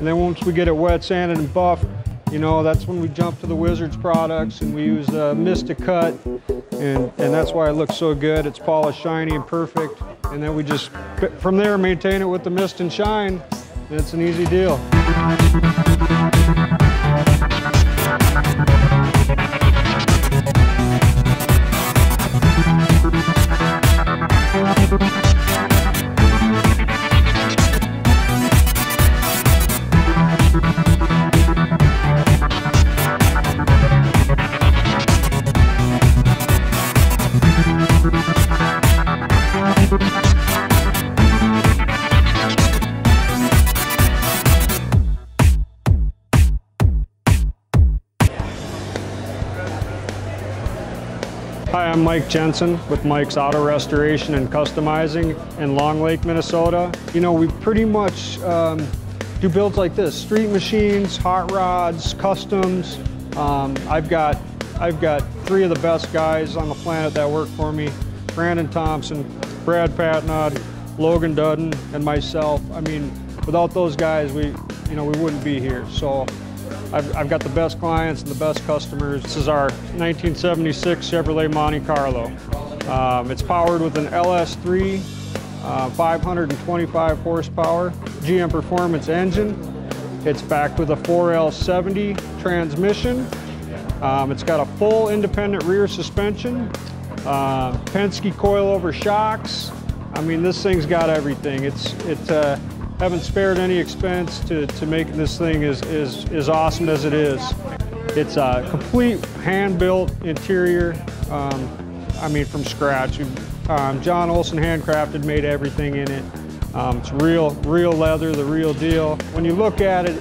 And then once we get it wet, sanded, and buffed, you know, that's when we jump to the Wizards products and we use uh, Mystic Cut. And, and that's why it looks so good. It's polished, shiny, and perfect. And then we just, from there, maintain it with the mist and shine. And it's an easy deal. Hi, I'm Mike Jenson with Mike's Auto Restoration and Customizing in Long Lake, Minnesota. You know, we pretty much um, do builds like this, street machines, hot rods, customs. Um, I've got I've got three of the best guys on the planet that work for me. Brandon Thompson, Brad Patnod, Logan Dudden, and myself. I mean, without those guys, we, you know, we wouldn't be here. So I've, I've, got the best clients and the best customers. This is our 1976 Chevrolet Monte Carlo. Um, it's powered with an LS3 uh, 525 horsepower GM Performance engine. It's backed with a 4L70 transmission. Um, it's got a full independent rear suspension, uh, Penske coilover shocks. I mean, this thing's got everything. It's, it, uh, haven't spared any expense to, to making this thing as, as, as awesome as it is. It's a complete hand-built interior, um, I mean from scratch. Um, John Olson handcrafted, made everything in it. Um, it's real, real leather, the real deal. When you look at it,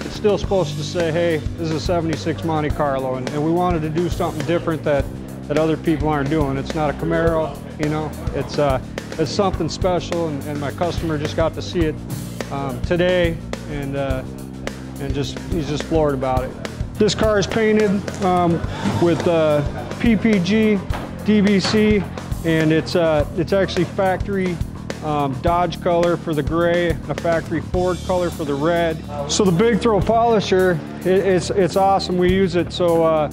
it's still supposed to say, hey, this is a 76 Monte Carlo, and, and we wanted to do something different that, that other people aren't doing. It's not a Camaro, you know, it's, uh, it's something special, and, and, my customer just got to see it um, today, and uh, and just he's just floored about it. This car is painted um, with uh, PPG, DBC, and it's uh, it's actually factory um, Dodge color for the gray, a factory Ford color for the red. So the Big Throw polisher, it, it's it's awesome. We use it so uh,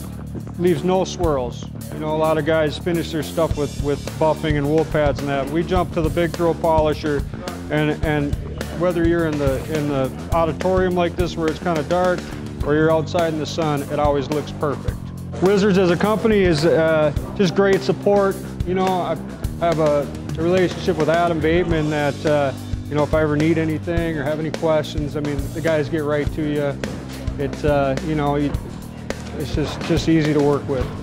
leaves no swirls. You know, a lot of guys finish their stuff with, with buffing and wool pads and that. We jump to the big throw polisher and, and whether you're in the, in the auditorium like this where it's kind of dark or you're outside in the sun, it always looks perfect. Wizards as a company is uh, just great support. You know, I have a, a relationship with Adam Bateman that, uh, you know, if I ever need anything or have any questions, I mean, the guys get right to you. It's, uh, you know, it's just, just easy to work with.